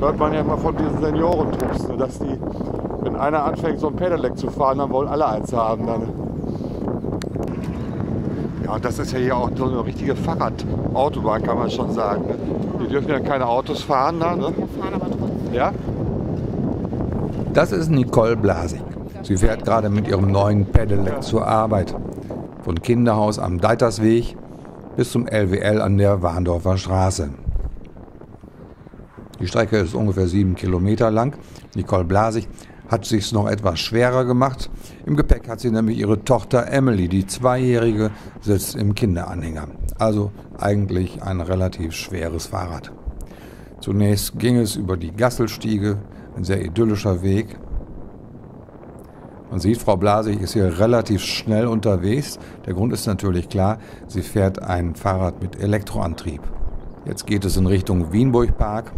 hört man ja immer von diesen Seniorentrupps, ne, dass die, wenn einer anfängt, so ein Pedelec zu fahren, dann wollen alle eins haben. Dann. Ja, und das ist ja hier auch so eine richtige Fahrradautobahn, kann man schon sagen. Ne? Die dürfen ja keine Autos fahren da. Ne? Wir fahren aber trotzdem. Ja? Das ist Nicole Blasig. Sie fährt gerade mit ihrem neuen Pedelec zur Arbeit. Von Kinderhaus am Deitersweg bis zum LWL an der Warndorfer Straße. Die Strecke ist ungefähr sieben Kilometer lang. Nicole Blasig hat sich's noch etwas schwerer gemacht. Im Gepäck hat sie nämlich ihre Tochter Emily, die Zweijährige, sitzt im Kinderanhänger. Also eigentlich ein relativ schweres Fahrrad. Zunächst ging es über die Gasselstiege, ein sehr idyllischer Weg. Man sieht, Frau Blasig ist hier relativ schnell unterwegs. Der Grund ist natürlich klar, sie fährt ein Fahrrad mit Elektroantrieb. Jetzt geht es in Richtung Wienburg-Park.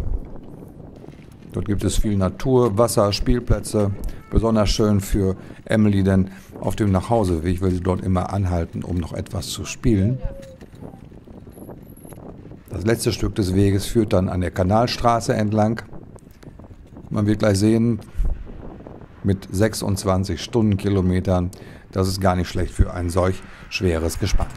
Dort gibt es viel Natur, Wasser, Spielplätze. Besonders schön für Emily, denn auf dem Nachhauseweg will sie dort immer anhalten, um noch etwas zu spielen. Das letzte Stück des Weges führt dann an der Kanalstraße entlang. Man wird gleich sehen, mit 26 Stundenkilometern, das ist gar nicht schlecht für ein solch schweres Gespann.